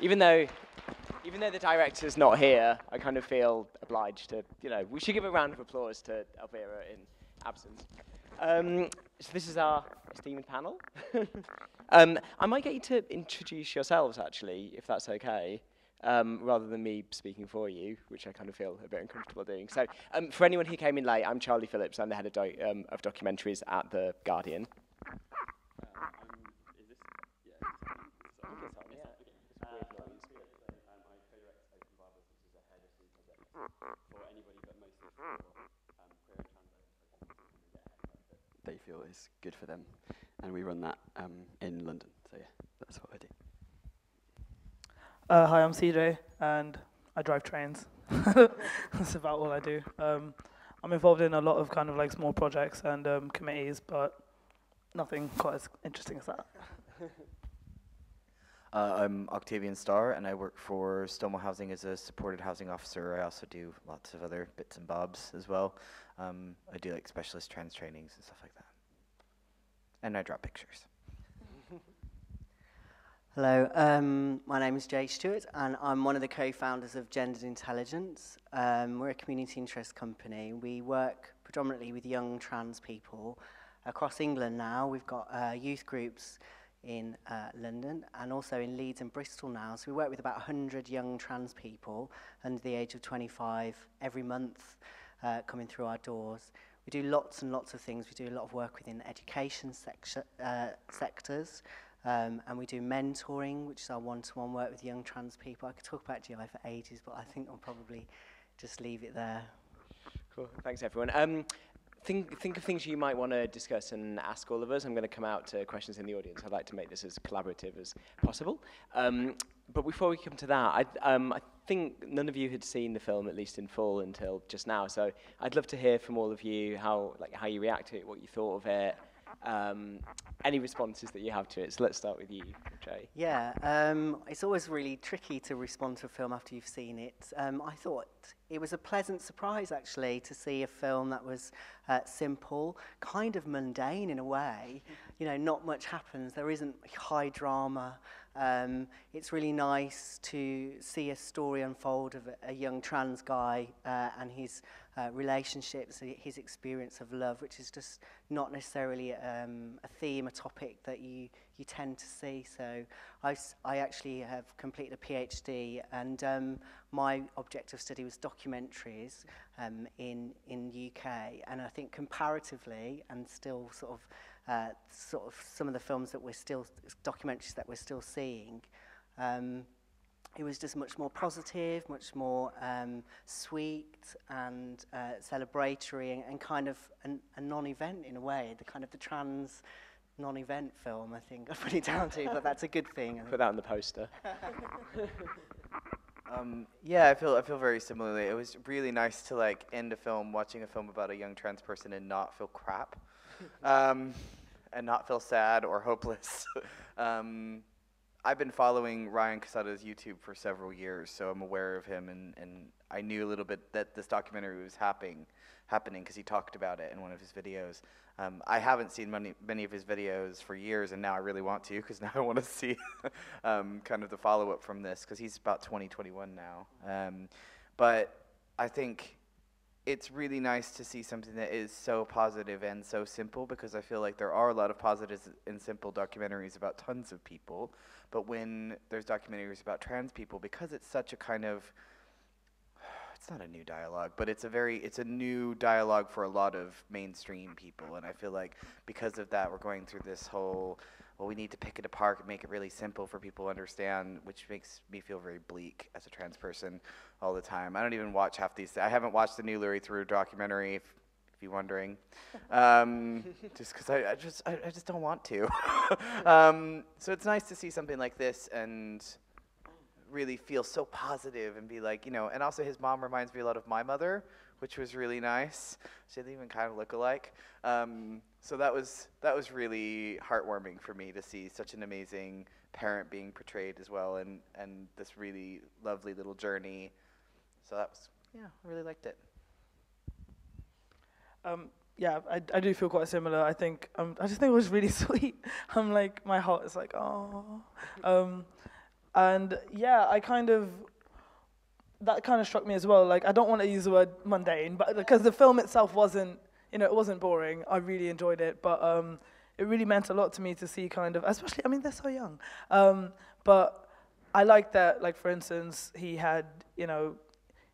even though, even though the director's not here, I kind of feel obliged to, you know, we should give a round of applause to Elvira in absence. Um, so this is our esteemed panel. um, I might get you to introduce yourselves, actually, if that's okay, um, rather than me speaking for you, which I kind of feel a bit uncomfortable doing. So um, for anyone who came in late, I'm Charlie Phillips. I'm the head of, doc um, of documentaries at The Guardian. They feel is good for them. And we run that um, in London. So yeah, that's what I do. Uh, hi, I'm CJ, and I drive trains. that's about all I do. Um, I'm involved in a lot of kind of like small projects and um, committees, but nothing quite as interesting as that. Uh, I'm Octavian Starr, and I work for Stonewall Housing as a supported housing officer. I also do lots of other bits and bobs as well. Um, I do like specialist trans trainings and stuff like that. And I draw pictures. Hello, um, my name is Jay Stewart, and I'm one of the co-founders of Gendered Intelligence. Um, we're a community interest company. We work predominantly with young trans people across England now. We've got uh, youth groups in uh, London and also in Leeds and Bristol now. So we work with about 100 young trans people under the age of 25 every month uh, coming through our doors. We do lots and lots of things. We do a lot of work within education section, uh, sectors um, and we do mentoring, which is our one-to-one -one work with young trans people. I could talk about GI for ages, but I think I'll probably just leave it there. Cool. Thanks, everyone. Um, think, think of things you might want to discuss and ask all of us. I'm going to come out to questions in the audience. I'd like to make this as collaborative as possible. Um, but before we come to that, I, um, I think none of you had seen the film, at least in full, until just now. So I'd love to hear from all of you how, like, how you react to it, what you thought of it, um, any responses that you have to it. So let's start with you, Jay. Yeah, um, it's always really tricky to respond to a film after you've seen it. Um, I thought it was a pleasant surprise, actually, to see a film that was uh, simple, kind of mundane in a way. You know, not much happens. There isn't high drama. Um, it's really nice to see a story unfold of a, a young trans guy uh, and his uh, relationships, his experience of love, which is just not necessarily um, a theme, a topic that you, you tend to see. So I, I actually have completed a PhD and um, my objective study was documentaries um, in, in UK. And I think comparatively and still sort of, uh, sort of some of the films that we're still, documentaries that we're still seeing, um, it was just much more positive, much more um, sweet and uh, celebratory and, and kind of an, a non-event in a way, the kind of the trans non-event film, I think I put it down to, but that's a good thing. Put that on the poster. um, yeah, I feel I feel very similarly. It was really nice to like end a film watching a film about a young trans person and not feel crap, um, and not feel sad or hopeless. um, I've been following Ryan Cassata's YouTube for several years, so I'm aware of him, and, and I knew a little bit that this documentary was happening happening because he talked about it in one of his videos. Um, I haven't seen many, many of his videos for years, and now I really want to because now I want to see um, kind of the follow up from this because he's about 20, 21 now. Um, but I think it's really nice to see something that is so positive and so simple because I feel like there are a lot of and simple documentaries about tons of people. But when there's documentaries about trans people, because it's such a kind of it's not a new dialogue, but it's a very it's a new dialogue for a lot of mainstream people, and I feel like because of that, we're going through this whole well, we need to pick it apart and make it really simple for people to understand, which makes me feel very bleak as a trans person all the time. I don't even watch half these. I haven't watched the new Louis Theroux documentary. If you're wondering, um, just because I, I, just I, I, just don't want to. um, so it's nice to see something like this and really feel so positive and be like, you know, and also his mom reminds me a lot of my mother, which was really nice. So they even kind of look alike. Um, so that was that was really heartwarming for me to see such an amazing parent being portrayed as well, and and this really lovely little journey. So that was yeah, I really liked it. Um, yeah, I, I do feel quite similar. I think um, I just think it was really sweet. I'm like my heart is like oh. Um, and yeah, I kind of that kind of struck me as well. Like I don't want to use the word mundane, but because the film itself wasn't, you know, it wasn't boring. I really enjoyed it, but um, it really meant a lot to me to see kind of, especially. I mean, they're so young, um, but I like that. Like for instance, he had, you know,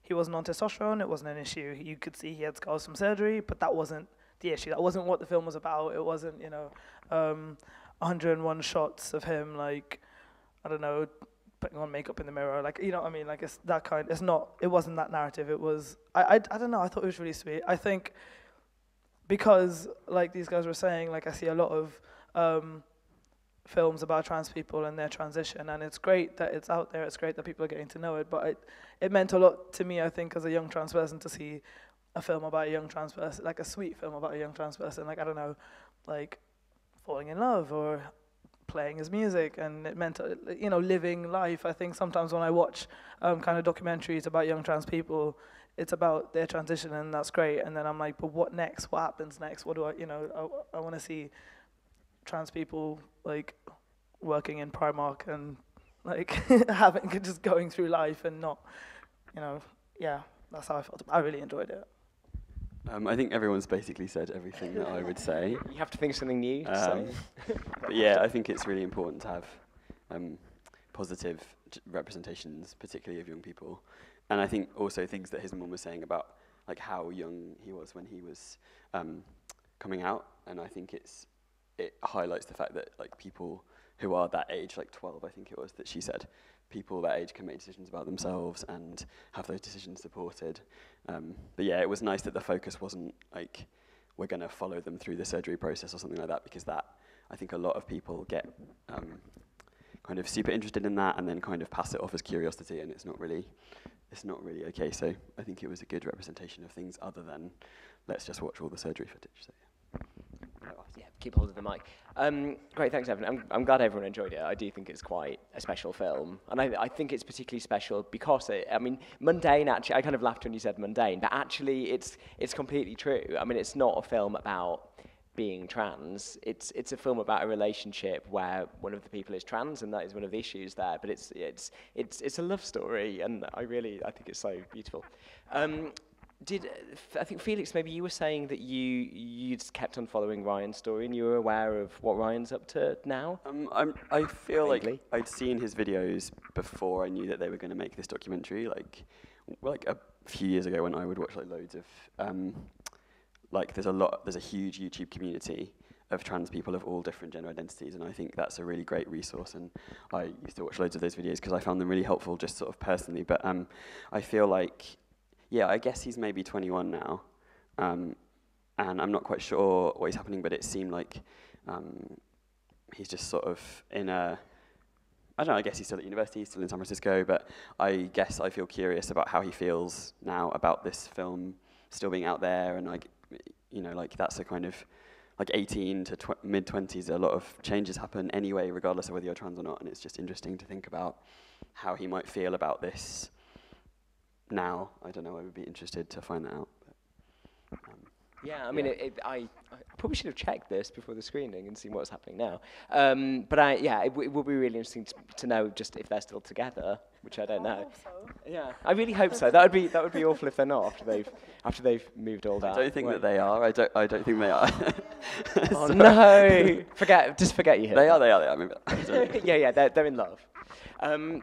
he wasn't on testosterone. It wasn't an issue. You could see he had scars from surgery, but that wasn't the issue. That wasn't what the film was about. It wasn't, you know, um, 101 shots of him like, I don't know, putting on makeup in the mirror. Like, you know what I mean? Like, it's that kind. It's not. It wasn't that narrative. It was. I. I, I don't know. I thought it was really sweet. I think because, like these guys were saying, like I see a lot of um, films about trans people and their transition, and it's great that it's out there. It's great that people are getting to know it. But it it meant a lot to me. I think as a young trans person to see a film about a young trans person, like a sweet film about a young trans person. Like I don't know, like falling in love or playing his music and it meant you know living life i think sometimes when i watch um, kind of documentaries about young trans people it's about their transition and that's great and then i'm like but what next what happens next what do i you know i, I want to see trans people like working in Primark and like having just going through life and not you know yeah that's how i felt i really enjoyed it Um, I think everyone's basically said everything that I would say. You have to think of something new. Um, say. but yeah, I think it's really important to have um, positive representations, particularly of young people. And I think also things that his mum was saying about like how young he was when he was um, coming out. And I think it's it highlights the fact that like people who are that age, like 12, I think it was that she said, people that age can make decisions about themselves and have those decisions supported. Um, but yeah, it was nice that the focus wasn't like we're going to follow them through the surgery process or something like that because that I think a lot of people get um, kind of super interested in that and then kind of pass it off as curiosity and it's not really it's not really okay. So I think it was a good representation of things other than let's just watch all the surgery footage. So yeah. Yeah, keep hold of the mic. Um, great, thanks, Evan. I'm, I'm glad everyone enjoyed it. I do think it's quite a special film. And I, I think it's particularly special because, it, I mean, mundane, actually, I kind of laughed when you said mundane, but actually it's, it's completely true. I mean, it's not a film about being trans. It's, it's a film about a relationship where one of the people is trans, and that is one of the issues there. But it's, it's, it's, it's a love story, and I really, I think it's so beautiful. Um, did I think Felix? Maybe you were saying that you you just kept on following Ryan's story, and you were aware of what Ryan's up to now. Um, I'm, I feel Vaguely. like I'd seen his videos before I knew that they were going to make this documentary. Like, like a few years ago when I would watch like loads of, um, like there's a lot, there's a huge YouTube community of trans people of all different gender identities, and I think that's a really great resource. And I used to watch loads of those videos because I found them really helpful, just sort of personally. But um, I feel like, yeah, I guess he's maybe 21 now, um, and I'm not quite sure what is happening, but it seemed like. Um, he's just sort of in a I don't know, I guess he's still at university, he's still in San Francisco, but I guess I feel curious about how he feels now about this film still being out there and like you know, like that's a kind of like 18 to tw- mid 20s, a lot of changes happen anyway, regardless of whether you're trans or not, and it's just interesting to think about how he might feel about this now. I don't know, I would be interested to find that out. But, um, Yeah, I mean, Yeah. It, it, I, I probably should have checked this before the screening and seen what's happening now. Um, but I, yeah, it, w- it would be really interesting to, to know just if they're still together, which I don't know. Yeah, I really hope so. That would be that would be awful if they're not after they've after they've moved all that. I don't think way. that they are. I don't. I don't think they are. Oh no! forget, just forget you. hit They are. They are. They are. I mean, yeah, yeah, they're, they're in love. Um,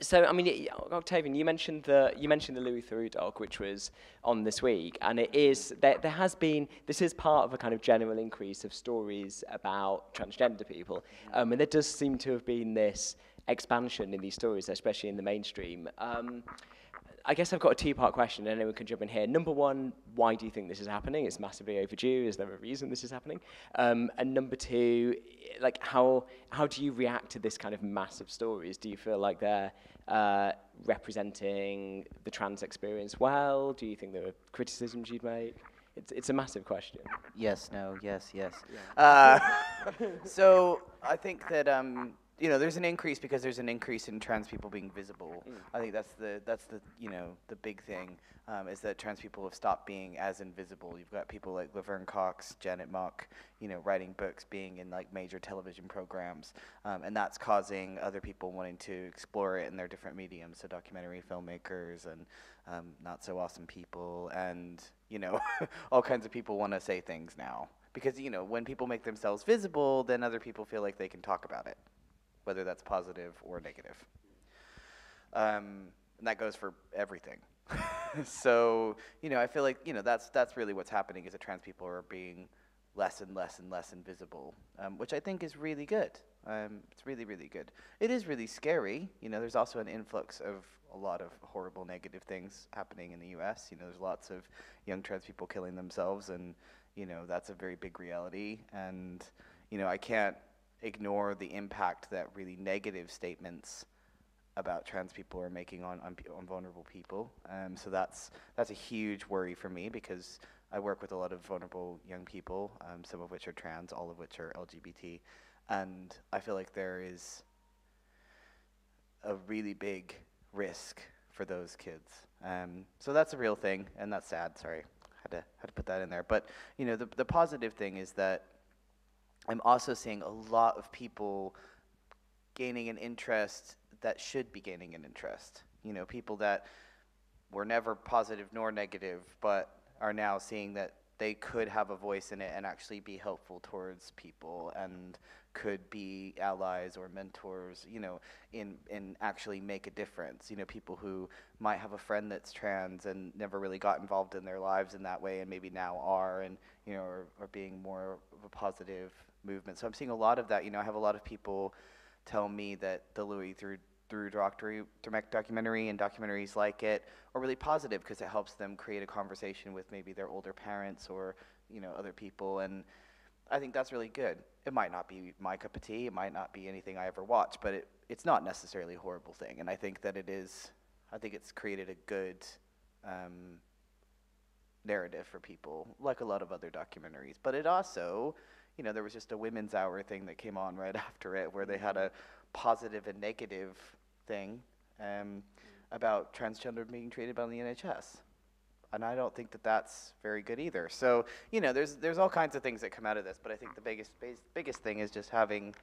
so, I mean, y- Octavian, you mentioned the you mentioned the Louis Theroux doc, which was on this week, and it is there. There has been this is part of a kind of general increase of stories about transgender people, um, and there does seem to have been this expansion in these stories, especially in the mainstream. Um, I guess I've got a two-part question, and anyone can jump in here. Number one, why do you think this is happening? It's massively overdue. Is there a reason this is happening? Um, and number two, like how how do you react to this kind of massive stories? Do you feel like they're uh, representing the trans experience well? Do you think there are criticisms you'd make? It's it's a massive question. Yes, no, yes, yes. Uh, so I think that um, you know, there's an increase because there's an increase in trans people being visible. I think that's the that's the you know the big thing um, is that trans people have stopped being as invisible. You've got people like Laverne Cox, Janet Mock, you know, writing books, being in like major television programs, um, and that's causing other people wanting to explore it in their different mediums. So documentary filmmakers and um, not so awesome people, and you know, all kinds of people want to say things now because you know when people make themselves visible, then other people feel like they can talk about it whether that's positive or negative. Um, and that goes for everything. so, you know, I feel like, you know, that's, that's really what's happening is that trans people are being less and less and less invisible, um, which I think is really good. Um, it's really, really good. It is really scary. You know, there's also an influx of a lot of horrible negative things happening in the U.S. You know, there's lots of young trans people killing themselves, and you know that's a very big reality. And you know, I can't ignore the impact that really negative statements about trans people are making on, on, on vulnerable people. Um, so that's, that's a huge worry for me because I work with a lot of vulnerable young people, um, some of which are trans, all of which are LGBT. And I feel like there is a really big risk for those kids. Um, so that's a real thing, and that's sad. Sorry, had to had to put that in there. But you know, the the positive thing is that I'm also seeing a lot of people gaining an interest that should be gaining an interest. You know, people that were never positive nor negative, but are now seeing that they could have a voice in it and actually be helpful towards people and could be allies or mentors, you know, in, in actually make a difference. You know, people who might have a friend that's trans and never really got involved in their lives in that way and maybe now are and, you know, are, are being more of a positive movement. So I'm seeing a lot of that. You know, I have a lot of people tell me that the Louis Theroux through documentary and documentaries like it are really positive because it helps them create a conversation with maybe their older parents or you know other people and I think that's really good. It might not be my cup of tea, it might not be anything I ever watch, but it, it's not necessarily a horrible thing. And I think that it is, I think it's created a good um, narrative for people, like a lot of other documentaries. But it also you know, there was just a women's hour thing that came on right after it where they had a positive and negative thing um, about transgender being treated by the NHS. And I don't think that that's very good either. So, you know, there's, there's all kinds of things that come out of this, but I think the biggest, biggest thing is just having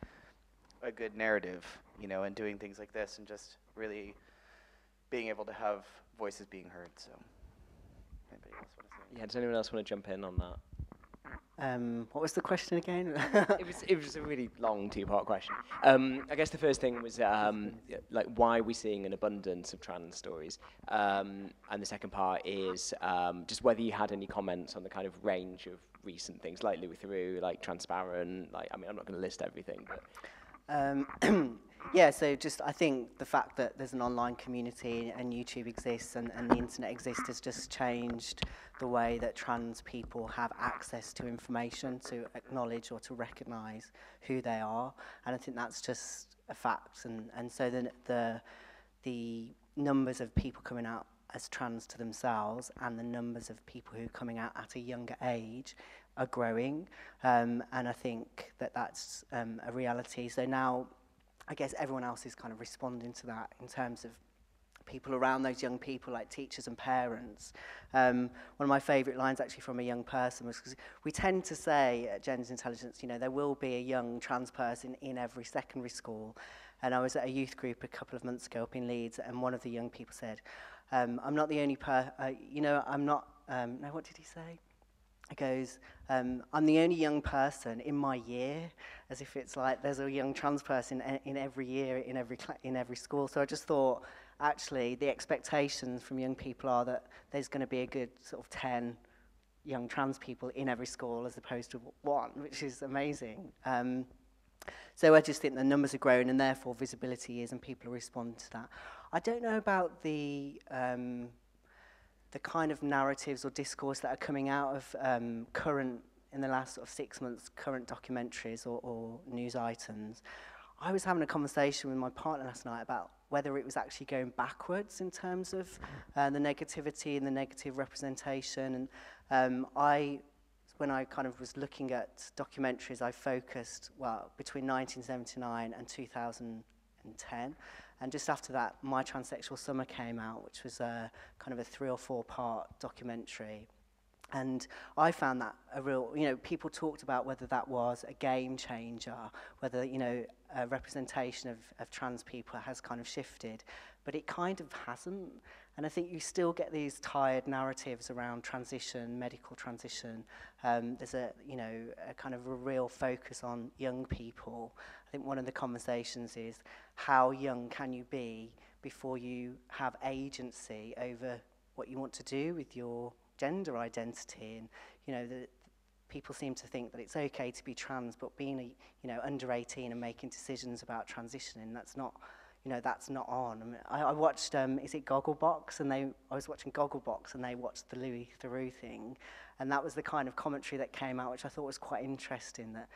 a good narrative, you know, and doing things like this and just really being able to have voices being heard. So, anybody else want to say? Yeah, does anyone else want to jump in on that? Um, what was the question again? it was it was a really long two-part question. Um, I guess the first thing was um, like why are we seeing an abundance of trans stories, um, and the second part is um, just whether you had any comments on the kind of range of recent things like Louis Theroux, like Transparent. Like I mean, I'm not going to list everything, but. Yeah, so just I think the fact that there's an online community and YouTube exists and, and the internet exists has just changed the way that trans people have access to information to acknowledge or to recognize who they are. And I think that's just a fact. And, and so the, the, the numbers of people coming out as trans to themselves and the numbers of people who are coming out at a younger age are growing. Um, and I think that that's um, a reality. So now I guess everyone else is kind of responding to that in terms of people around those young people, like teachers and parents. Um, one of my favourite lines actually from a young person was, cause we tend to say at Gender Intelligence, you know, there will be a young trans person in every secondary school. And I was at a youth group a couple of months ago up in Leeds, and one of the young people said, um, I'm not the only per, uh, you know, I'm not, um, no, what did he say? Goes, um, I'm the only young person in my year, as if it's like there's a young trans person in, every year, in every, in every school. So I just thought, actually, the expectations from young people are that there's going to be a good sort of 10 young trans people in every school as opposed to one, which is amazing. Um, so I just think the numbers are growing and therefore visibility is and people are responding to that. I don't know about the... Um, the kind of narratives or discourse that are coming out of um, current, in the last sort of six months, current documentaries or, or news items. I was having a conversation with my partner last night about whether it was actually going backwards in terms of uh, the negativity and the negative representation. And um, I, when I kind of was looking at documentaries, I focused, well, between 1979 and 2010. And just after that, My Transsexual Summer came out, which was a kind of a three or four part documentary. And I found that a real, you know, people talked about whether that was a game changer, whether, you know, a representation of, of trans people has kind of shifted but it kind of hasn't. And I think you still get these tired narratives around transition, medical transition. Um, there's a, you know, a kind of a real focus on young people. I think one of the conversations is how young can you be before you have agency over what you want to do with your gender identity and you know the, people seem to think that it's okay to be trans but being a, you know under 18 and making decisions about transitioning that's not you know that's not on. I, mean, I, I watched um, is it Gogglebox? And they I was watching Gogglebox and they watched the Louis Theroux thing. And that was the kind of commentary that came out which I thought was quite interesting that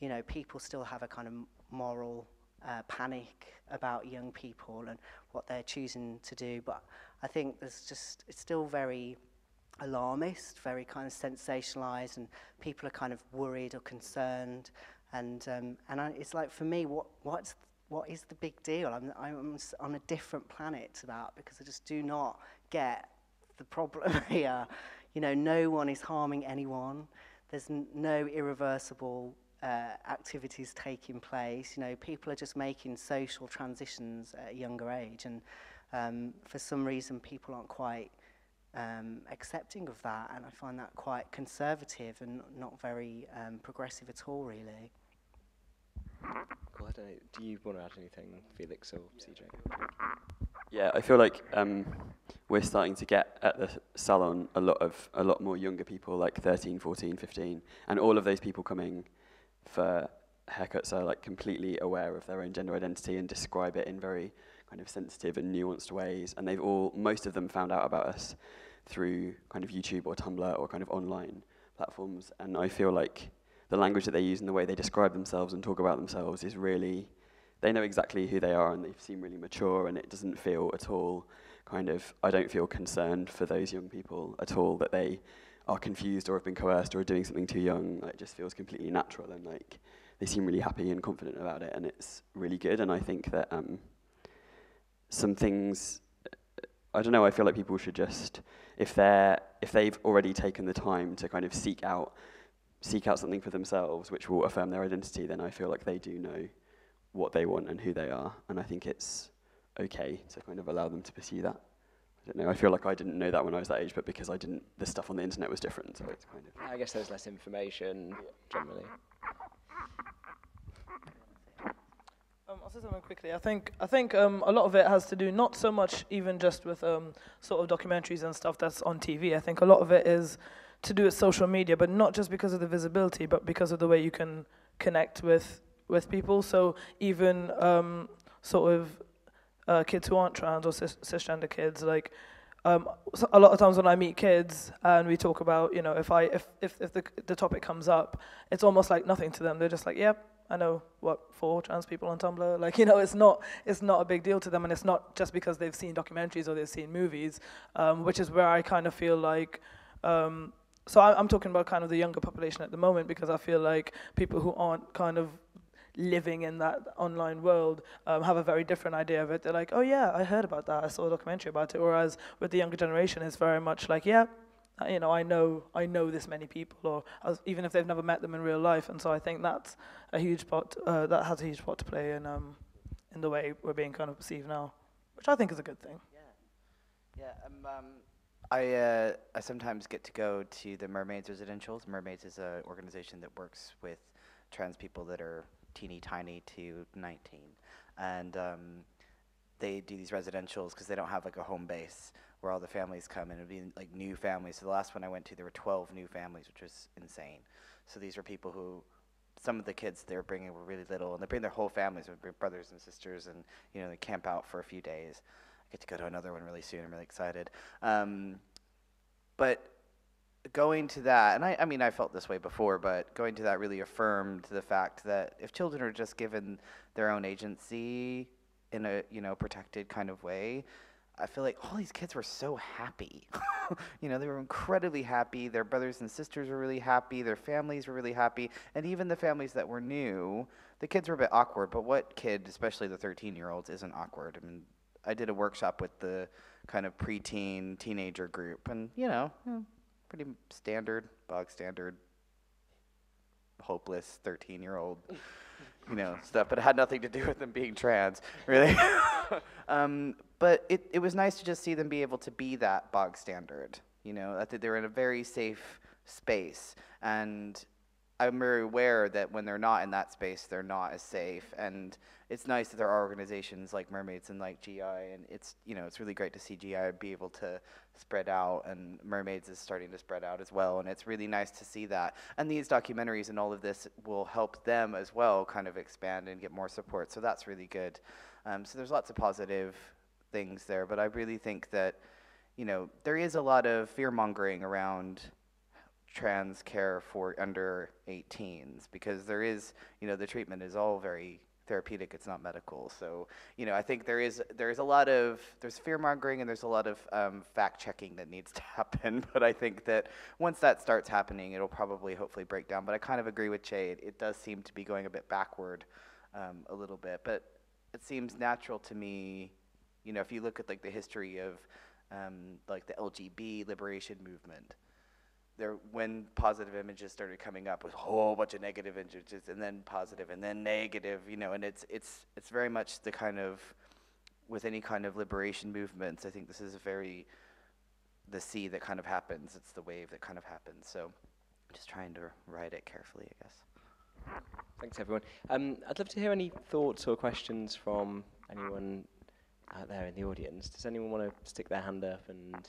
you know people still have a kind of moral uh, panic about young people and what they're choosing to do. But I think there's just it's still very alarmist, very kind of sensationalized, and people are kind of worried or concerned. And um, and I, it's like for me, what what's what is the big deal? I'm I'm on a different planet to that because I just do not get the problem here. You know, no one is harming anyone. There's no irreversible uh, activities taking place. You know, people are just making social transitions at a younger age, and um, for some reason, people aren't quite um, accepting of that, and I find that quite conservative and not very um, progressive at all, really. I don't know. Do you want to add anything, Felix or CJ? Yeah, I feel like um, we're starting to get at the salon a lot of a lot more younger people, like 13, 14, 15, and all of those people coming for haircuts are like completely aware of their own gender identity and describe it in very kind of sensitive and nuanced ways. And they've all, most of them, found out about us through kind of YouTube or Tumblr or kind of online platforms. And I feel like the language that they use and the way they describe themselves and talk about themselves is really, they know exactly who they are and they seem really mature and it doesn't feel at all kind of, I don't feel concerned for those young people at all that they are confused or have been coerced or are doing something too young. Like, it just feels completely natural and like they seem really happy and confident about it and it's really good. And I think that um, some things, I don't know, I feel like people should just if they're if they've already taken the time to kind of seek out seek out something for themselves which will affirm their identity, then I feel like they do know what they want and who they are, and I think it's okay to kind of allow them to pursue that. I don't know. I feel like I didn't know that when I was that age, but because I didn't, the stuff on the internet was different, so it's kind of. I guess there's less information generally. Um, I'll say something quickly. I think I think um, a lot of it has to do not so much even just with um, sort of documentaries and stuff that's on TV. I think a lot of it is to do with social media, but not just because of the visibility, but because of the way you can connect with with people. So even um, sort of uh, kids who aren't trans or cis- cisgender kids, like um, a lot of times when I meet kids and we talk about, you know, if I if if, if the the topic comes up, it's almost like nothing to them. They're just like, yep. I know what four trans people on Tumblr. Like you know, it's not it's not a big deal to them, and it's not just because they've seen documentaries or they've seen movies, um, which is where I kind of feel like. Um, so I, I'm talking about kind of the younger population at the moment because I feel like people who aren't kind of living in that online world um, have a very different idea of it. They're like, oh yeah, I heard about that. I saw a documentary about it. Whereas with the younger generation, it's very much like, yeah, you know, I know I know this many people, or as, even if they've never met them in real life. And so I think that's a huge part. Uh, that has a huge part to play in um, in the way we're being kind of perceived now, which I think is a good thing. Yeah, yeah. Um, I uh, I sometimes get to go to the Mermaids residentials. Mermaids is an organization that works with trans people that are teeny tiny to 19, and um, they do these residentials because they don't have like a home base where all the families come and it'd be like new families. So the last one I went to, there were 12 new families, which was insane. So these were people who, some of the kids they were bringing were really little, and they bring their whole families, their brothers and sisters, and you know they camp out for a few days. I get to go to another one really soon. I'm really excited. Um, but going to that, and I, I mean, I felt this way before, but going to that really affirmed the fact that if children are just given their own agency in a you know protected kind of way, I feel like all these kids were so happy. you know, they were incredibly happy. Their brothers and sisters were really happy. Their families were really happy. And even the families that were new, the kids were a bit awkward. But what kid, especially the 13 year olds, isn't awkward? I mean, I did a workshop with the kind of preteen, teenager group. And, you know, hmm, pretty standard, bog standard, hopeless 13 year old you know, stuff, but it had nothing to do with them being trans, really. um, but it, it was nice to just see them be able to be that bog standard, you know, that they're in a very safe space. And I'm very aware that when they're not in that space, they're not as safe. And it's nice that there are organizations like Mermaids and like GI, and it's you know it's really great to see GI be able to spread out, and Mermaids is starting to spread out as well, and it's really nice to see that. And these documentaries and all of this will help them as well, kind of expand and get more support. So that's really good. Um, so there's lots of positive things there, but I really think that you know there is a lot of fear mongering around trans care for under 18s because there is, you know, the treatment is all very therapeutic it's not medical. So you know i think there is there's a lot of there's fear mongering and there's a lot of um, fact checking that needs to happen. But i think that once that starts happening it'll probably hopefully break down. But i kind of agree with Jay. it, it does seem to be going a bit backward um, a little bit. But it seems natural to me you know if you look at like the history of um, like the lgb liberation movement there when positive images started coming up with a whole bunch of negative images and then positive and then negative you know and it's it's it's very much the kind of with any kind of liberation movements i think this is a very the sea that kind of happens it's the wave that kind of happens so just trying to ride it carefully i guess. Thanks everyone. Um, i'd love to hear any thoughts or questions from anyone out there in the audience. Does anyone want to stick their hand up and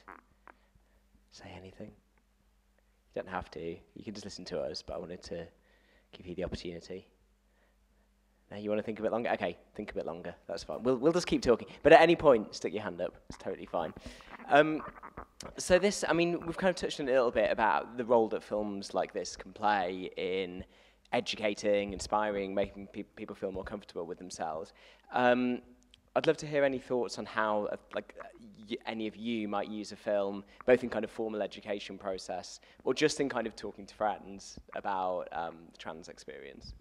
say anything don't have to. You can just listen to us, but I wanted to give you the opportunity. Now you want to think a bit longer? Okay, think a bit longer. That's fine. We'll, we'll just keep talking. But at any point, stick your hand up. It's totally fine. Um, so this, I mean, we've kind of touched on a little bit about the role that films like this can play in educating, inspiring, making pe people feel more comfortable with themselves. Um, I'd love to hear any thoughts on how, uh, like, uh, any of you might use a film, both in kind of formal education process or just in kind of talking to friends about um, the trans experience.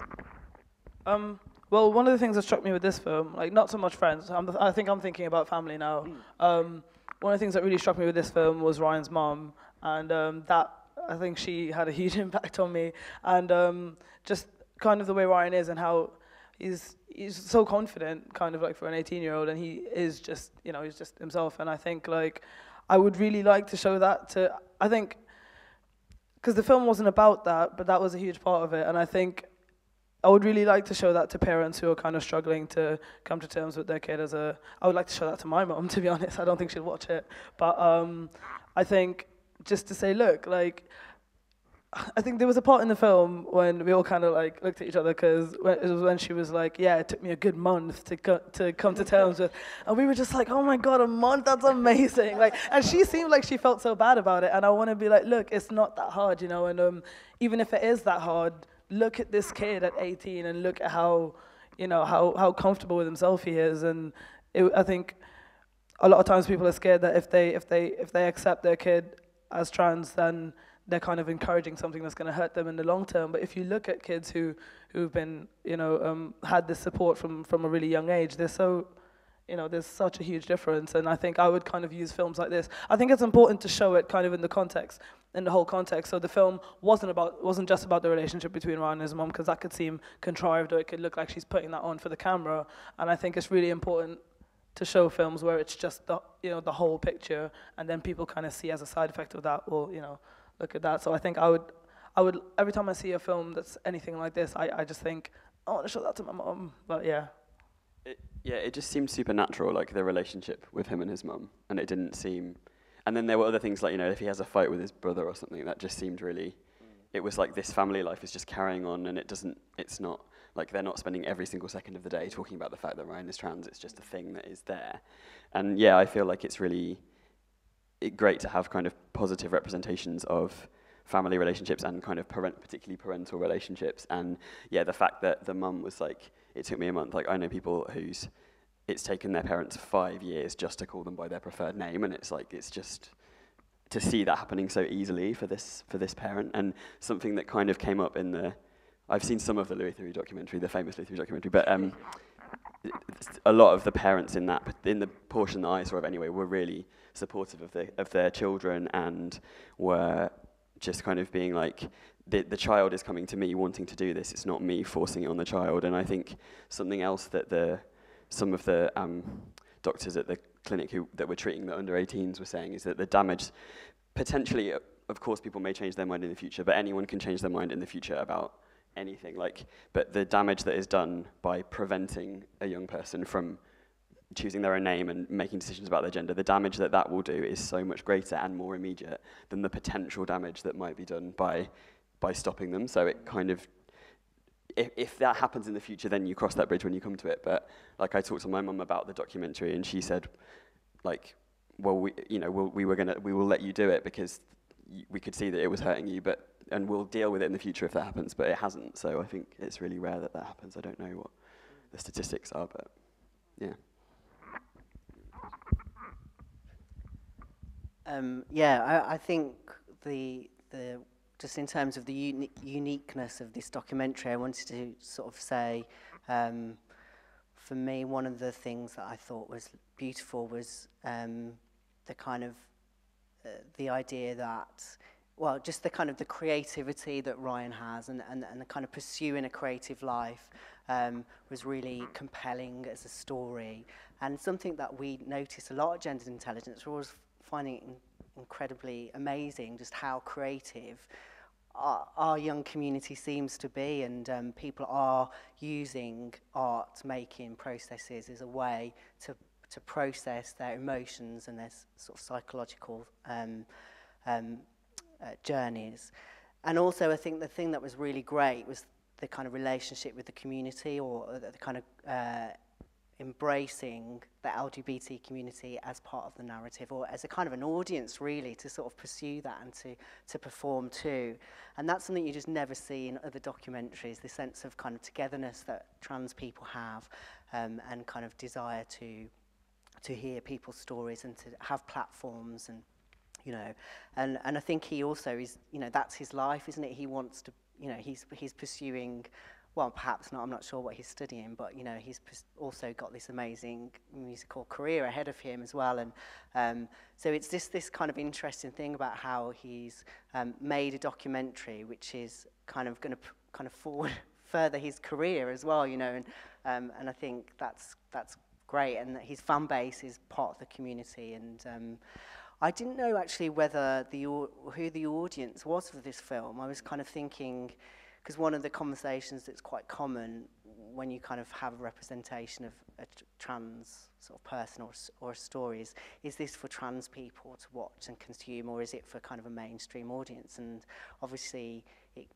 Um, well, one of the things that struck me with this film, like not so much friends, I'm, i think I'm thinking about family now. Mm. Um, one of the things that really struck me with this film was Ryan's mom, and um, that I think she had a huge impact on me, and um, just kind of the way Ryan is and how he's he's so confident, kind of like for an 18 year old, and he is just you know he's just himself. And I think like I would really like to show that to I think because the film wasn't about that, but that was a huge part of it. And I think I would really like to show that to parents who are kind of struggling to come to terms with their kid as a. I would like to show that to my mom, to be honest. I don't think she'd watch it, but um, I think just to say, look, like I think there was a part in the film when we all kind of like looked at each other because it was when she was like, "Yeah, it took me a good month to co- to come to terms with," and we were just like, "Oh my god, a month? That's amazing!" Like, and she seemed like she felt so bad about it, and I want to be like, "Look, it's not that hard, you know." And um, even if it is that hard, look at this kid at 18 and look at how, you know, how how comfortable with himself he is, and it, I think a lot of times people are scared that if they if they if they accept their kid as trans, then they're kind of encouraging something that's going to hurt them in the long term. But if you look at kids who who've been, you know, um, had this support from from a really young age, they're so, you know, there's such a huge difference. And I think I would kind of use films like this. I think it's important to show it kind of in the context, in the whole context. So the film wasn't about wasn't just about the relationship between Ryan and his mom, because that could seem contrived or it could look like she's putting that on for the camera. And I think it's really important to show films where it's just the you know the whole picture, and then people kind of see as a side effect of that, well, you know look at that. So I think I would, I would every time I see a film that's anything like this, I, I just think I want to show that to my mom. But yeah. It, yeah, it just seemed supernatural, like the relationship with him and his mum, and it didn't seem. And then there were other things like you know if he has a fight with his brother or something, that just seemed really. It was like this family life is just carrying on, and it doesn't. It's not like they're not spending every single second of the day talking about the fact that Ryan is trans. It's just a thing that is there, and yeah, I feel like it's really it great to have kind of positive representations of family relationships and kind of parent, particularly parental relationships. And yeah, the fact that the mum was like, it took me a month. Like I know people whose it's taken their parents five years just to call them by their preferred name, and it's like it's just to see that happening so easily for this for this parent, and something that kind of came up in the. I've seen some of the Louis Theroux documentary, the famous Louis Theroux documentary, but um, a lot of the parents in that in the portion that I saw of anyway were really supportive of the of their children and were just kind of being like the the child is coming to me wanting to do this. It's not me forcing it on the child. And I think something else that the some of the um, doctors at the clinic who that were treating the under 18s were saying is that the damage potentially of course people may change their mind in the future but anyone can change their mind in the future about anything. Like but the damage that is done by preventing a young person from choosing their own name and making decisions about their gender the damage that that will do is so much greater and more immediate than the potential damage that might be done by by stopping them so it kind of if, if that happens in the future then you cross that bridge when you come to it but like I talked to my mum about the documentary and she said like well we you know we'll, we were to we will let you do it because we could see that it was hurting you but and we'll deal with it in the future if that happens, but it hasn't. So I think it's really rare that that happens. I don't know what the statistics are, but yeah. Um, yeah, I, I think the the just in terms of the uni- uniqueness of this documentary, I wanted to sort of say, um, for me, one of the things that I thought was beautiful was um, the kind of uh, the idea that well, just the kind of the creativity that Ryan has and, and, and the kind of pursuing a creative life um, was really compelling as a story. And something that we notice a lot at Gendered Intelligence, always finding it in, incredibly amazing just how creative our, our young community seems to be and um, people are using art making processes as a way to, to process their emotions and their sort of psychological um, um, uh, journeys. And also, I think the thing that was really great was the kind of relationship with the community or the, the kind of uh, embracing the LGBT community as part of the narrative or as a kind of an audience really to sort of pursue that and to, to perform too. And that's something you just never see in other documentaries, the sense of kind of togetherness that trans people have um, and kind of desire to, to hear people's stories and to have platforms and you know. And, and I think he also is, you know, that's his life, isn't it? He wants to, you know, he's, he's pursuing, well, perhaps not, I'm not sure what he's studying, but, you know, he's also got this amazing musical career ahead of him as well. And um, so it's just this kind of interesting thing about how he's um, made a documentary which is kind of going to kind of forward further his career as well, you know, and, um, and I think that's, that's great and that his fan base is part of the community and um, I didn't know actually whether the who the audience was for this film. I was kind of thinking, because one of the conversations that's quite common when you kind of have a representation of a trans sort of person or, or stories, is this for trans people to watch and consume, or is it for kind of a mainstream audience? And obviously, it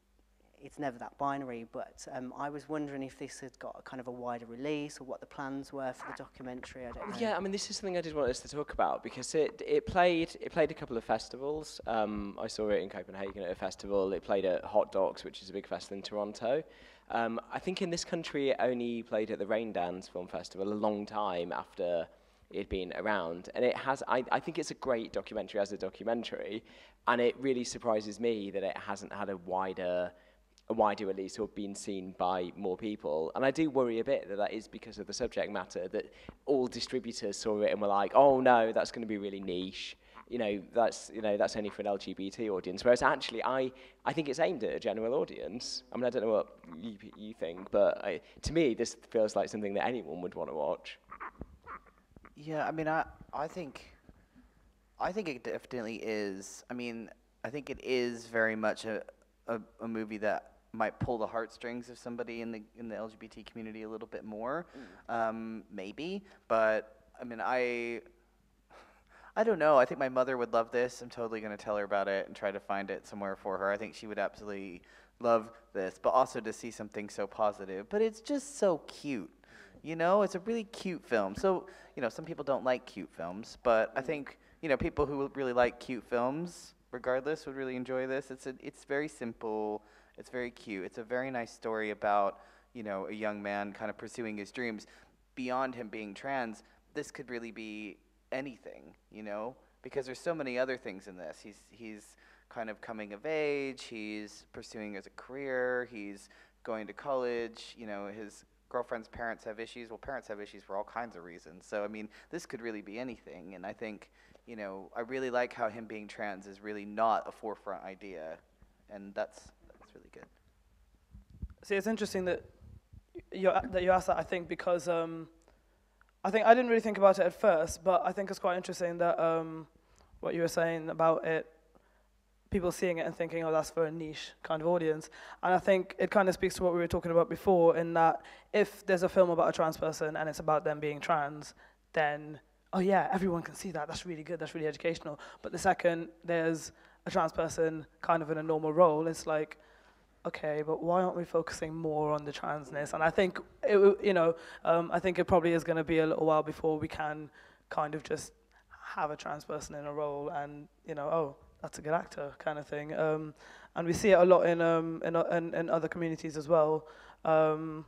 it's never that binary, but um, I was wondering if this had got a kind of a wider release or what the plans were for the documentary. I don't know. Yeah, I mean, this is something I did want us to talk about because it it played it played a couple of festivals. Um, I saw it in Copenhagen at a festival. It played at Hot Docs, which is a big festival in Toronto. Um, I think in this country it only played at the Raindance Film Festival a long time after it'd been around. And it has, I, I think it's a great documentary as a documentary. And it really surprises me that it hasn't had a wider a wider release or been seen by more people. And I do worry a bit that that is because of the subject matter, that all distributors saw it and were like, oh no, that's going to be really niche. You know, that's, you know, that's only for an LGBT audience. Whereas actually, I, I think it's aimed at a general audience. I mean, I don't know what you, you think, but I, to me, this feels like something that anyone would want to watch. Yeah, I mean, I, I think, I think it definitely is. I mean, I think it is very much a, a, a movie that might pull the heartstrings of somebody in the in the LGBT community a little bit more, mm. um, maybe. But I mean, I I don't know. I think my mother would love this. I'm totally going to tell her about it and try to find it somewhere for her. I think she would absolutely love this, but also to see something so positive. But it's just so cute. You know, it's a really cute film. So, you know, some people don't like cute films, but I mm. think, you know, people who really like cute films, regardless, would really enjoy this. It's a, it's very simple it's very cute. It's a very nice story about, you know, a young man kind of pursuing his dreams. beyond him being trans, this could really be anything, you know, because there's so many other things in this. He's he's kind of coming of age. He's pursuing as a career. He's going to college. You know, his girlfriend's parents have issues. Well, parents have issues for all kinds of reasons. So I mean, this could really be anything. And I think, you know, I really like how him being trans is really not a forefront idea, and that's that's really good. See, it's interesting that you that you asked that. I think because um, I think I didn't really think about it at first, but I think it's quite interesting that um, what you were saying about it, people seeing it and thinking, oh, that's for a niche kind of audience. And I think it kind of speaks to what we were talking about before, in that if there's a film about a trans person and it's about them being trans, then oh yeah, everyone can see that. That's really good. That's really educational. But the second there's a trans person kind of in a normal role, it's like okay, but why aren't we focusing more on the transness? And I think, it, you know, um, I think it probably is going to be a little while before we can kind of just have a trans person in a role and, you know, oh, that's a good actor kind of thing. Um, and we see it a lot in, um, in, in, in other communities as well. Um,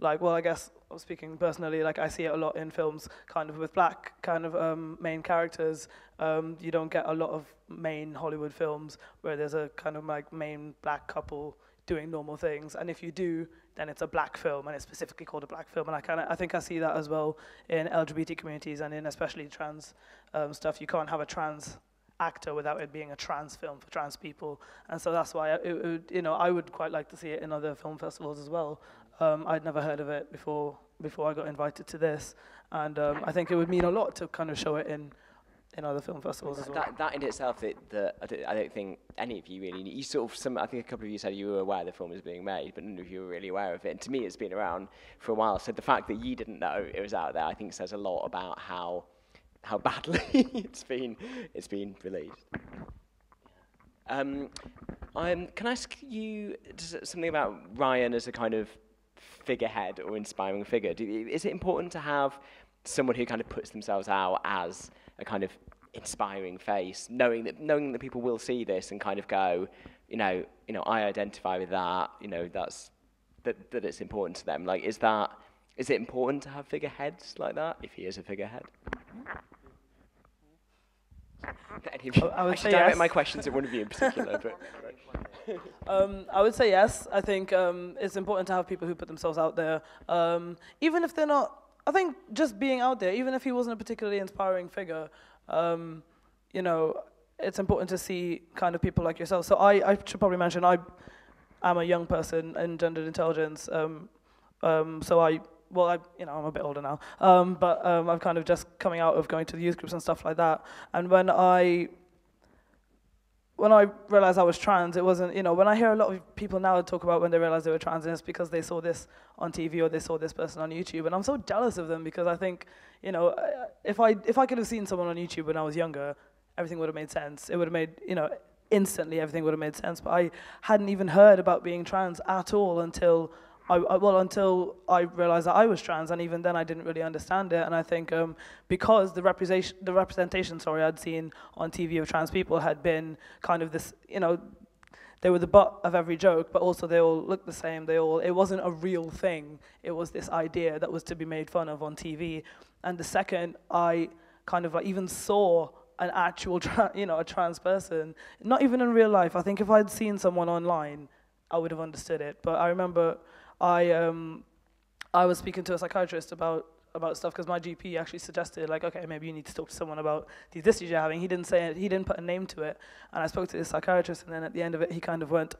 like, well, I guess speaking personally, like I see it a lot in films, kind of with black kind of um, main characters. Um, you don't get a lot of main Hollywood films where there's a kind of like main black couple doing normal things, and if you do, then it's a black film, and it's specifically called a black film. And I kind of, I think I see that as well in LGBT communities and in especially trans um, stuff. You can't have a trans actor without it being a trans film for trans people, and so that's why it, it, you know I would quite like to see it in other film festivals as well. Um, I'd never heard of it before before I got invited to this, and um, I think it would mean a lot to kind of show it in in other film festivals as well. That, in itself, it, the, I, don't, I don't think any of you really, you sort of, some, I think a couple of you said you were aware the film was being made, but none of you were really aware of it. And to me, it's been around for a while. So the fact that you didn't know it was out there, I think says a lot about how, how badly it's been, it's been released. Um, um, can I ask you something about Ryan as a kind of figurehead or inspiring figure? Do, is it important to have someone who kind of puts themselves out as a kind of inspiring face, knowing that knowing that people will see this and kind of go, you know, you know, I identify with that. You know, that's that that it's important to them. Like, is that is it important to have figureheads like that? If he is a figurehead. Any of you- I- I would should say direct yes. my questions at one of you in particular, but Um, I would say yes. I think um, it's important to have people who put themselves out there, um, even if they're not. I think just being out there, even if he wasn't a particularly inspiring figure, um, you know, it's important to see kind of people like yourself. So I, I should probably mention I am a young person in gendered intelligence. Um, um, so I, well, I, you know, I'm a bit older now, um, but um, I'm kind of just coming out of going to the youth groups and stuff like that. And when I when I realized I was trans, it wasn't, you know, when I hear a lot of people now talk about when they realized they were trans, and it's because they saw this on TV or they saw this person on YouTube, and I'm so jealous of them because I think, you know, if I if I could have seen someone on YouTube when I was younger, everything would have made sense. It would have made, you know, instantly everything would have made sense. But I hadn't even heard about being trans at all until I, well until I realized that I was trans, and even then I didn't really understand it. And I think um, because the representation, the representation, sorry, I'd seen on TV of trans people had been kind of this, you know, they were the butt of every joke, but also they all looked the same. They all it wasn't a real thing. It was this idea that was to be made fun of on TV. And the second I kind of like even saw an actual, tra- you know, a trans person, not even in real life. I think if I'd seen someone online, I would have understood it. But I remember I um, I was speaking to a psychiatrist about about stuff because my GP actually suggested like, okay, maybe you need to talk to someone about these issues you're having. He didn't say it, he didn't put a name to it, and I spoke to this psychiatrist, and then at the end of it, he kind of went,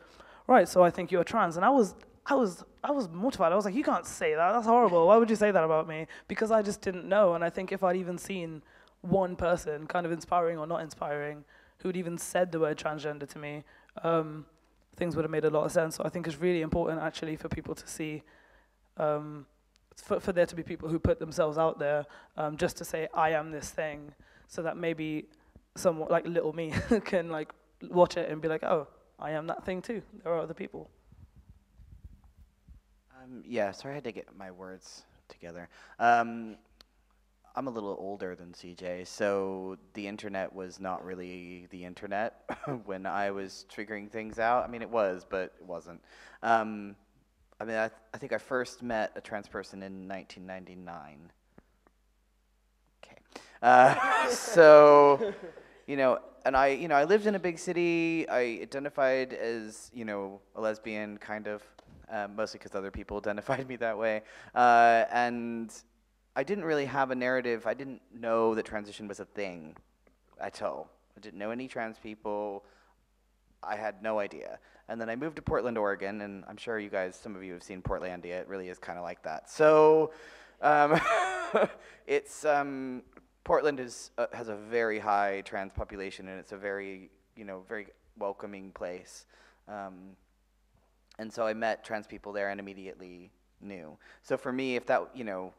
right, so I think you're trans, and I was. I was I was mortified. I was like, you can't say that. That's horrible. Why would you say that about me? Because I just didn't know. And I think if I'd even seen one person, kind of inspiring or not inspiring, who'd even said the word transgender to me, um, things would have made a lot of sense. So I think it's really important actually for people to see, um, for, for there to be people who put themselves out there um, just to say, I am this thing, so that maybe someone like little me can like watch it and be like, oh, I am that thing too. There are other people. Um, yeah, sorry I had to get my words together. Um, I'm a little older than CJ, so the internet was not really the internet when I was figuring things out. I mean, it was, but it wasn't. Um, I mean, I, th- I think I first met a trans person in 1999. Okay. Uh, so, you know, and I, you know, I lived in a big city. I identified as, you know, a lesbian, kind of, um, mostly because other people identified me that way. Uh, and I didn't really have a narrative. I didn't know that transition was a thing at all. I didn't know any trans people. I had no idea. And then I moved to Portland, Oregon, and I'm sure you guys, some of you have seen Portlandia. It really is kind of like that. So, um, it's um, Portland is uh, has a very high trans population, and it's a very you know very welcoming place. Um, and so I met trans people there and immediately knew. So for me, if that you know,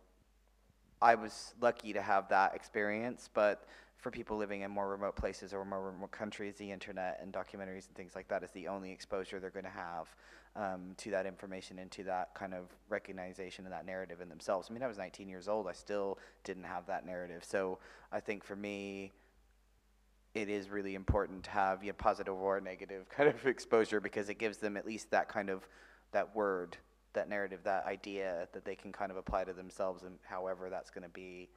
I was lucky to have that experience, but for people living in more remote places or more remote countries, the internet and documentaries and things like that is the only exposure they're going to have um, to that information and to that kind of recognition and that narrative in themselves. I mean, I was 19 years old. I still didn't have that narrative. So I think for me, it is really important to have a positive or negative kind of exposure because it gives them at least that kind of that word, that narrative, that idea that they can kind of apply to themselves and however that's going to be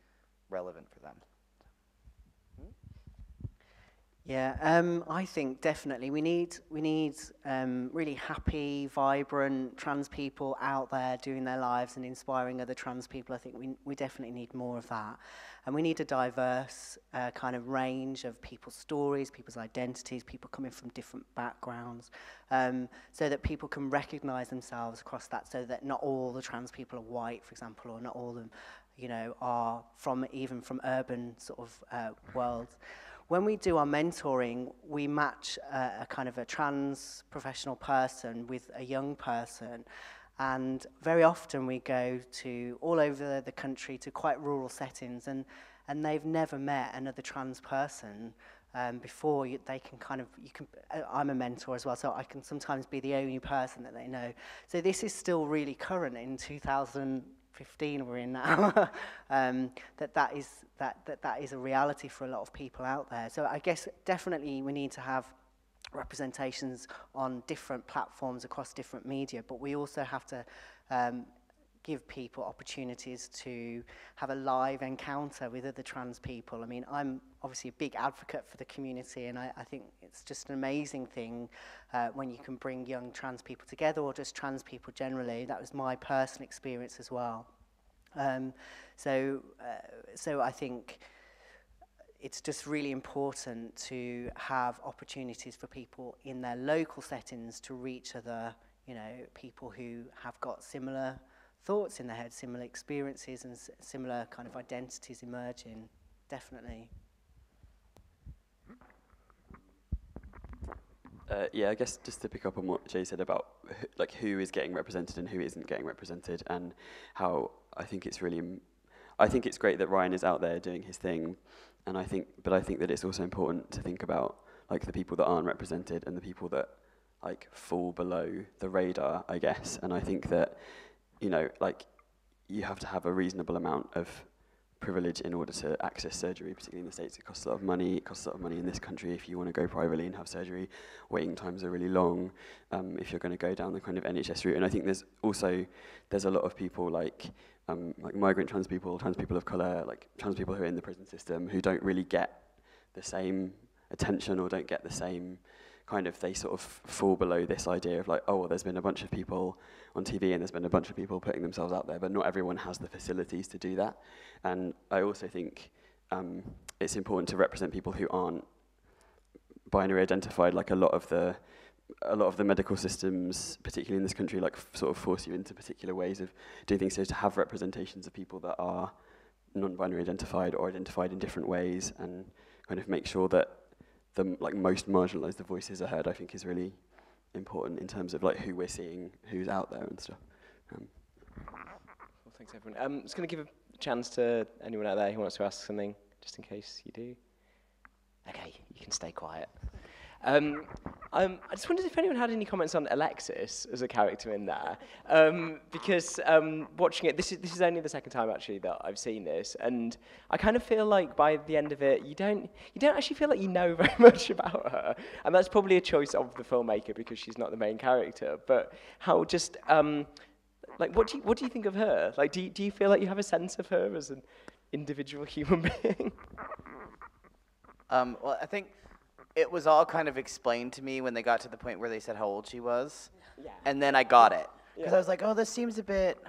relevant for them. Yeah, um, I think definitely we need we need um, really happy, vibrant trans people out there doing their lives and inspiring other trans people. I think we we definitely need more of that, and we need a diverse uh, kind of range of people's stories, people's identities, people coming from different backgrounds, um, so that people can recognise themselves across that. So that not all the trans people are white, for example, or not all of them, you know, are from even from urban sort of uh, worlds. When we do our mentoring, we match a, a kind of a trans professional person with a young person. And very often we go to all over the country to quite rural settings and, and they've never met another trans person um, before you, they can kind of, you can, uh, I'm a mentor as well, so I can sometimes be the only person that they know. So this is still really current in 2000, 15 we're in now, um, that, that, is, that, that that is a reality for a lot of people out there. So I guess definitely we need to have representations on different platforms across different media, but we also have to um, give people opportunities to have a live encounter with other trans people. I mean, I'm obviously a big advocate for the community, and I, I think it's just an amazing thing uh, when you can bring young trans people together, or just trans people generally. That was my personal experience as well. Um, so, uh, so I think it's just really important to have opportunities for people in their local settings to reach other, you know, people who have got similar thoughts in their head, similar experiences and similar kind of identities emerging, definitely. Uh, yeah, I guess just to pick up on what Jay said about like who is getting represented and who isn't getting represented, and how I think it's really, I think it's great that Ryan is out there doing his thing, and I think, but I think that it's also important to think about like the people that aren't represented and the people that like fall below the radar, I guess, and I think that you know, like you have to have a reasonable amount of privilege in order to access surgery, particularly in the States. It costs a lot of money. It costs a lot of money in this country if you want to go privately and have surgery. Waiting times are really long um, if you're going to go down the kind of NHS route. And I think there's also, there's a lot of people like, um, like migrant trans people, trans people of colour, like trans people who are in the prison system who don't really get the same attention or don't get the same kind of they sort of fall below this idea of like, oh, well, there's been a bunch of people on TV and there's been a bunch of people putting themselves out there, but not everyone has the facilities to do that. And I also think um, it's important to represent people who aren't binary identified. Like a lot of the a lot of the medical systems, particularly in this country, like sort of force you into particular ways of doing things. So to have representations of people that are non-binary identified or identified in different ways, and kind of make sure that the like most marginalised the voices are heard, I think is really important in terms of like who we're seeing, who's out there and stuff. Um, well, thanks everyone. Um, I'm just going to give a chance to anyone out there who wants to ask something, just in case you do. Okay, you can stay quiet. Um, um, I just wondered if anyone had any comments on Alexis as a character in there, um, because um, watching it, this is this is only the second time actually that I've seen this, and I kind of feel like by the end of it, you don't you don't actually feel like you know very much about her, and that's probably a choice of the filmmaker because she's not the main character. But how just um, like, what do you what do you think of her? Like, do you, do you feel like you have a sense of her as an individual human being? Um, well, I think it was all kind of explained to me when they got to the point where they said how old she was. Yeah. And then I got it. Because Yeah. I was like, oh, this seems a bit,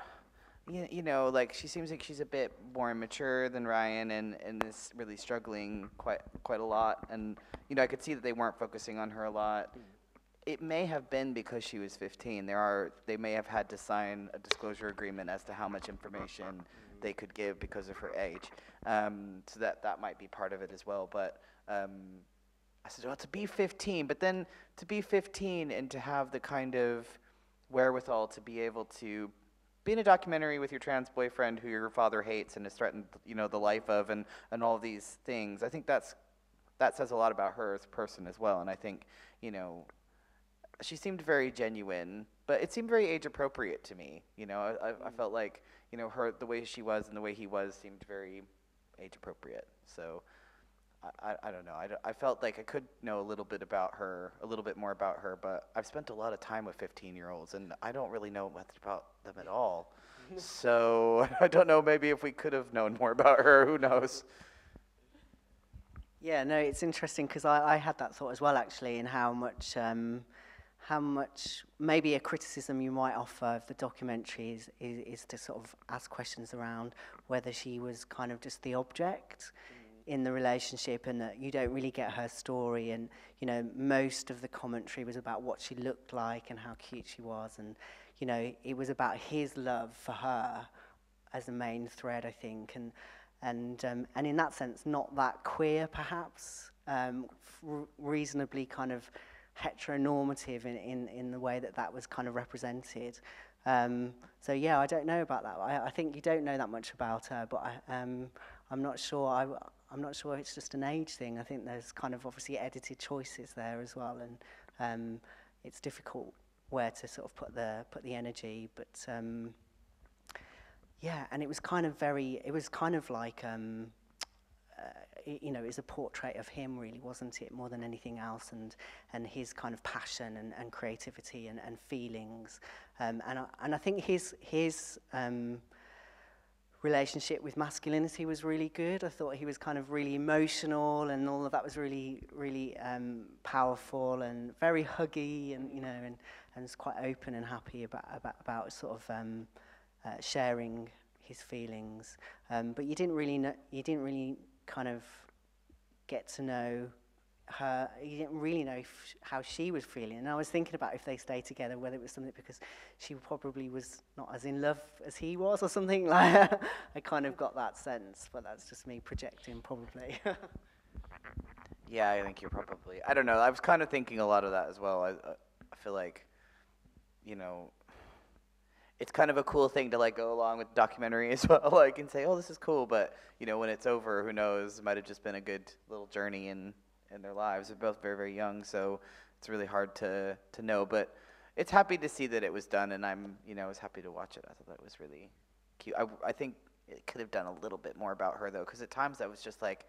you, you know, like she seems like she's a bit more immature than Ryan and, and is really struggling quite quite a lot. And, you know, I could see that they weren't focusing on her a lot. It may have been because she was 15. There are they may have had to sign a disclosure agreement as to how much information they could give because of her age. Um, so that that might be part of it as well. But um, I said, well, to be 15, but then to be 15 and to have the kind of wherewithal to be able to be in a documentary with your trans boyfriend who your father hates and has threatened, you know, the life of, and, and all these things. I think that's that says a lot about her as a person as well. And I think, you know, she seemed very genuine, but it seemed very age appropriate to me. You know, I, I, I felt like, you know, her the way she was and the way he was seemed very age appropriate. So. I, I, I don't know. I, I felt like I could know a little bit about her, a little bit more about her, but I've spent a lot of time with 15 year olds and I don't really know much about them at all. so I don't know. Maybe if we could have known more about her, who knows? Yeah, no, it's interesting because I, I had that thought as well, actually, in how much, um, how much maybe a criticism you might offer of the documentary is, is, is to sort of ask questions around whether she was kind of just the object in the relationship and that you don't really get her story. And you know most of the commentary was about what she looked like and how cute she was. And you know it was about his love for her as the main thread I think. And and um, and in that sense not that queer perhaps um, reasonably kind of heteronormative in, in in the way that that was kind of represented. Um, so yeah I don't know about that. I, I think you don't know that much about her but I, um, I'm not sure. I I'm not sure it's just an age thing. I think there's kind of obviously edited choices there as well and um, it's difficult where to sort of put the put the energy but um, yeah, and it was kind of very, it was kind of like, um, uh, you know, it was a portrait of him, really, wasn't it, more than anything else, and and his kind of passion and, and creativity and, and feelings, um, and I, and I think his his um, relationship with masculinity was really good. I thought he was kind of really emotional, and all of that was really really um, powerful and very huggy, and you know, and and was quite open and happy about about, about sort of. Um, uh, sharing his feelings, um, but you didn't really know, you didn't really kind of get to know her. You didn't really know f- how she was feeling. And I was thinking about if they stay together, whether it was something because she probably was not as in love as he was, or something like. I kind of got that sense, but that's just me projecting, probably. Yeah, I think you're probably. I don't know. I was kind of thinking a lot of that as well. I, uh, I feel like, you know, it's kind of a cool thing to like go along with documentary as well, like and say, oh, this is cool. But you know, when it's over, who knows? It might have just been a good little journey in in their lives. They're both very very young, so it's really hard to to know. But it's happy to see that it was done, and I'm you know I was happy to watch it. I thought that was really cute. I I think it could have done a little bit more about her though, because at times I was just like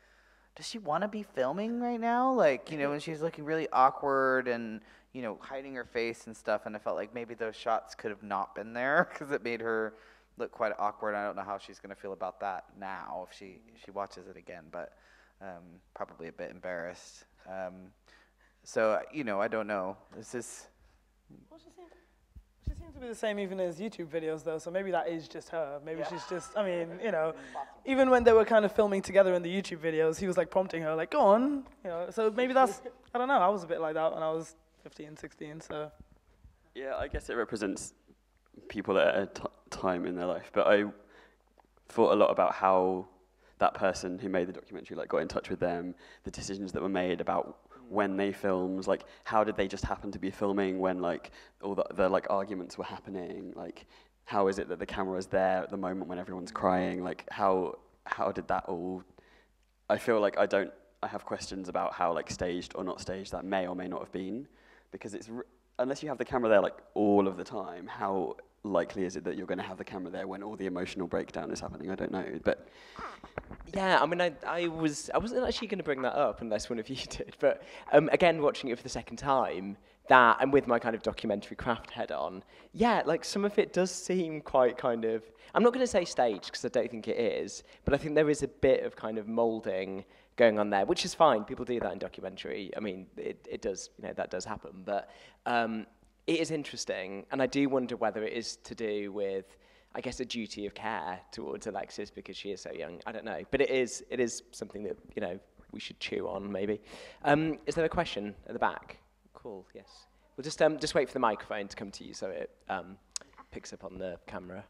does she want to be filming right now? Like, you know, when she's looking really awkward and, you know, hiding her face and stuff. And I felt like maybe those shots could have not been there because it made her look quite awkward. I don't know how she's going to feel about that now if she, if she watches it again, but um, probably a bit embarrassed. Um, so, you know, I don't know. This is, Well, she, seems, she seemed to be the same even as YouTube videos, though. So maybe that is just her. Maybe she's just. I mean, you know, even when they were kind of filming together in the YouTube videos, he was like prompting her, like, "Go on," you know. So maybe that's. I don't know. I was a bit like that when I was 15, 16. So Yeah, I guess it represents people at a t- time in their life. But I thought a lot about how that person who made the documentary like got in touch with them, the decisions that were made about when they filmed, like how did they just happen to be filming when like all the, the like arguments were happening, like how is it that the camera was there at the moment when everyone's mm. crying, like how how did that all I feel like I don't. I have questions about how like staged or not staged that may or may not have been, because it's r- unless you have the camera there like all of the time. How likely is it that you're going to have the camera there when all the emotional breakdown is happening? I don't know, but Yeah, I mean, I, I was I wasn't actually going to bring that up unless one of you did. But um, again, watching it for the second time, that and with my kind of documentary craft head on, yeah, like some of it does seem quite kind of. I'm not going to say staged because I don't think it is, but I think there is a bit of kind of molding going on there, which is fine. People do that in documentary. I mean, it, it does, you know, that does happen. But um, it is interesting, and I do wonder whether it is to do with, I guess, a duty of care towards Alexis because she is so young. I don't know, but it is, it is something that you know we should chew on maybe. Um, is there a question at the back? Cool. Yes. We'll just um, just wait for the microphone to come to you so it um, picks up on the camera.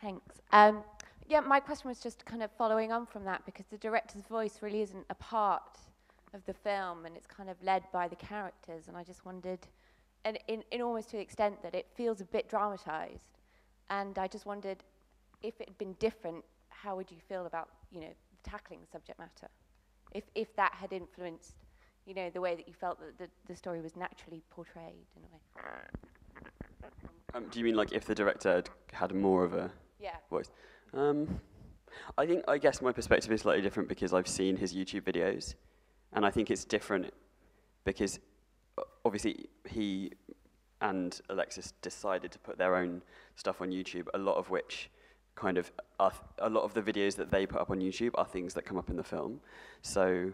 Thanks. Um, yeah, my question was just kind of following on from that because the director's voice really isn't a part of the film and it's kind of led by the characters. And I just wondered, and in, in almost to the extent that it feels a bit dramatized. And I just wondered if it had been different, how would you feel about, you know, tackling the subject matter? If, if that had influenced, you know, the way that you felt that the, the story was naturally portrayed in a way. Um, do you mean like if the director had had more of a Yeah. voice? Um, I think I guess my perspective is slightly different because I've seen his YouTube videos, and I think it's different because obviously he and Alexis decided to put their own stuff on YouTube, a lot of which kind of are a lot of the videos that they put up on YouTube are things that come up in the film. So,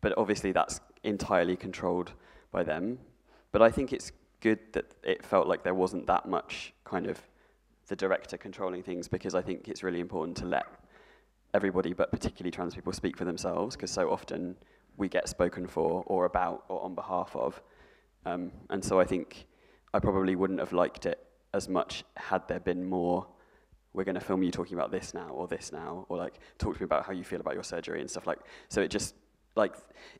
but obviously that's entirely controlled by them. But I think it's good that it felt like there wasn't that much kind of the director controlling things because I think it's really important to let everybody, but particularly trans people, speak for themselves because so often we get spoken for or about or on behalf of. Um, and so I think I probably wouldn't have liked it as much had there been more. We're going to film you talking about this now or this now, or like talk to me about how you feel about your surgery and stuff like. So it just like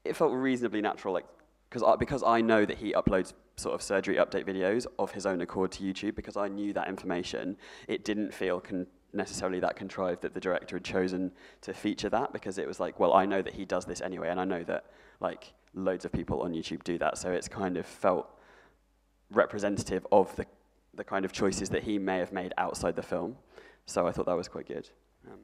it felt reasonably natural, like because I, because I know that he uploads sort of surgery update videos of his own accord to YouTube because I knew that information. It didn't feel con- necessarily that contrived that the director had chosen to feature that because it was like, well, I know that he does this anyway, and I know that like loads of people on YouTube do that, so it's kind of felt representative of the the kind of choices that he may have made outside the film. So I thought that was quite good. Um,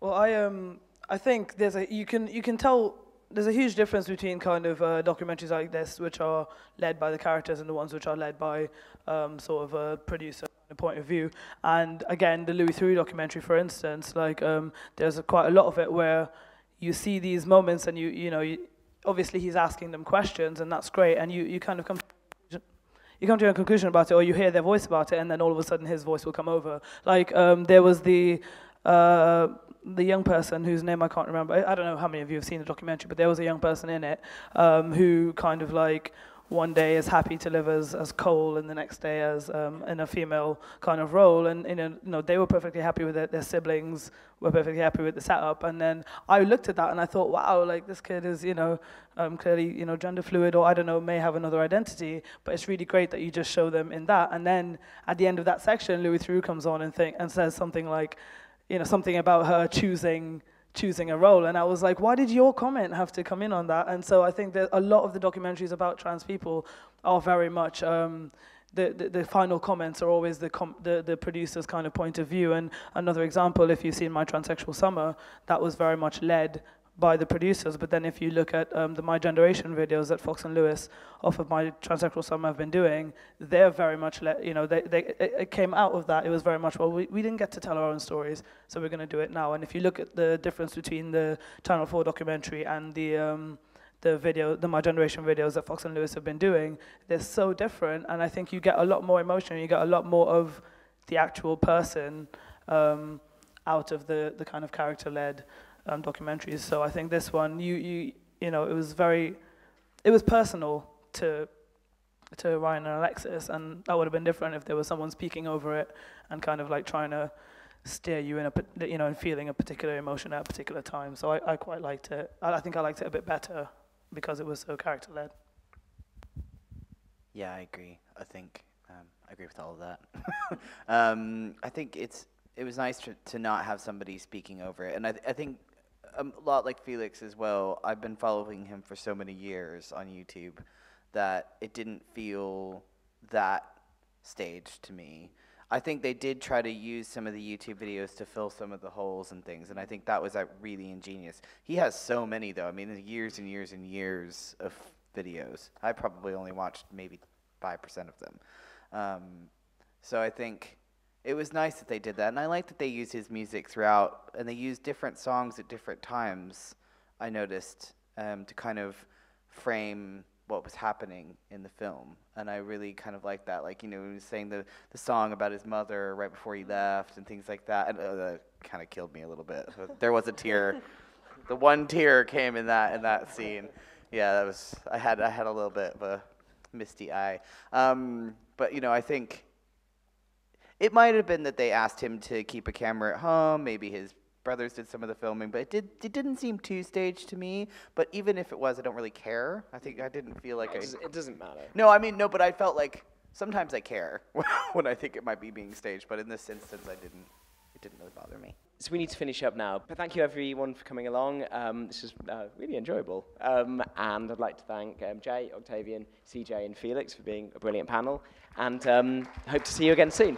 Well, I um, I think there's a you can you can tell there's a huge difference between kind of uh, documentaries like this, which are led by the characters, and the ones which are led by um, sort of a producer point of view. And again, the Louis Theroux documentary, for instance, like um, there's a, quite a lot of it where you see these moments, and you you know, you, obviously he's asking them questions, and that's great, and you you kind of come you come to a conclusion about it, or you hear their voice about it, and then all of a sudden his voice will come over. Like um, there was the uh, the young person whose name I can't remember. I, I don't know how many of you have seen the documentary, but there was a young person in it um, who kind of like one day is happy to live as, as Cole and the next day as um, in a female kind of role. And, and you know, they were perfectly happy with it. Their siblings were perfectly happy with the setup. And then I looked at that and I thought, wow, like this kid is, you know, um, clearly, you know, gender fluid or I don't know, may have another identity. But it's really great that you just show them in that. And then at the end of that section, Louis Theroux comes on and, think, and says something like, you know, something about her choosing choosing a role. And I was like, why did your comment have to come in on that? And so I think that a lot of the documentaries about trans people are very much. Um, the, the, the, final comments are always the, the, the producer's kind of point of view. And another example, if you've seen My Transsexual Summer, that was very much led by the producers. But then if you look at um, the My Generation videos that Fox and Lewis off of My Transsexual Summer have been doing, they're very much, let, you know, they, they, it, came out of that. It was very much, well, we, we didn't get to tell our own stories, so we're going to do it now. And if you look at the difference between the Channel 4 documentary and the... Um, the video, the My Generation videos that Fox and Lewis have been doing, they're so different, and I think you get a lot more emotion. You get a lot more of the actual person um, out of the the kind of character-led um, documentaries. So I think this one, you you you know, it was very, it was personal to to Ryan and Alexis, and that would have been different if there was someone speaking over it and kind of like trying to steer you in a you know and feeling a particular emotion at a particular time. So I, I quite liked it. I, I think I liked it a bit better because it was so character led. Yeah, I agree. I think um, I agree with all of that. um, I think it's it was nice to, to not have somebody speaking over it, and I, th- I think a lot like Felix as well. I've been following him for so many years on YouTube that it didn't feel that staged to me. I think they did try to use some of the YouTube videos to fill some of the holes and things, and I think that was like really ingenious. He has so many though. I mean, years and years and years of videos. I probably only watched maybe five percent of them. Um, so I think it was nice that they did that, and I like that they used his music throughout, and they used different songs at different times. I noticed um, to kind of frame what was happening in the film, and I really kind of like that. Like you know, he was saying the the song about his mother right before he left, and things like that. And uh, that kind of killed me a little bit. there was a tear. the one tear came in that in that scene. Yeah, that was. I had I had a little bit of a misty eye. Um, but you know, I think it might have been that they asked him to keep a camera at home. Maybe his brothers did some of the filming, but it did it didn't seem too staged to me. But even if it was, I don't really care. I think I didn't feel like It I. it doesn't matter. No, I mean no, but I felt like sometimes I care when I think it might be being staged. But in this instance, I didn't. It didn't really bother me. So we need to finish up now. But thank you everyone for coming along. Um, this was uh, really enjoyable. Um, and I'd like to thank um, Jay, Octavian, CJ, and Felix for being a brilliant panel. And um, hope to see you again soon.